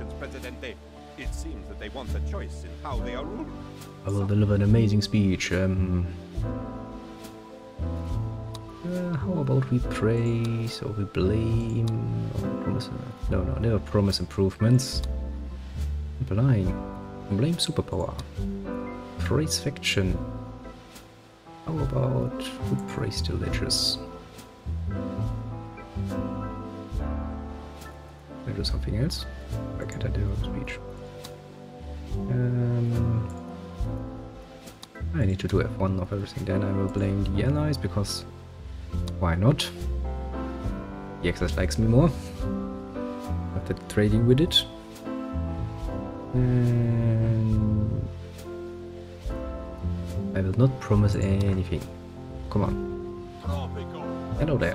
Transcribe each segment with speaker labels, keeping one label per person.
Speaker 1: nations, Presidente. It seems that they want a choice in how they are ruled.
Speaker 2: I will deliver an amazing speech. Um, uh, how about we praise or we blame or promise? No, no, never promise improvements. Blame, blame superpower. Praise fiction. How about we praise delicious? Can I do something else? Why can't I do a speech? Um, I need to do F1 of everything. Then I will blame the allies because why not? The Axis likes me more. After trading with it. And I will not promise anything. Come on. Hello there.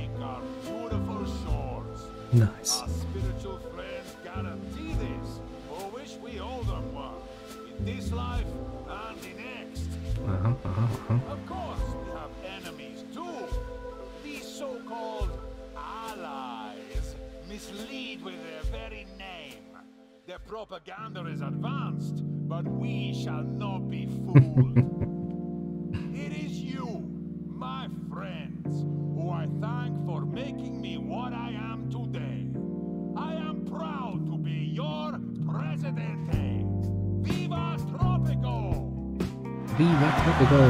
Speaker 3: next.
Speaker 2: Uh-huh, uh-huh, uh-huh.
Speaker 3: Of course, we have enemies too. These so-called allies mislead with their very name. Their propaganda is advanced, but we shall not be fooled. Viva Tropico!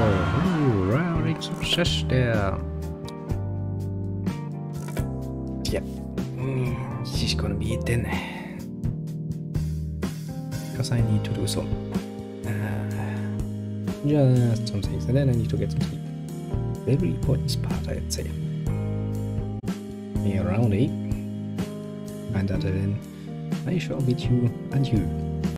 Speaker 2: Ooh, rounding success there. Yep. Mm, this is gonna be it then. Because I need to do some. Uh, just some things, and then I need to get some sleep. Very important part, I'd say. Around 8. And that then I shall bid you adieu.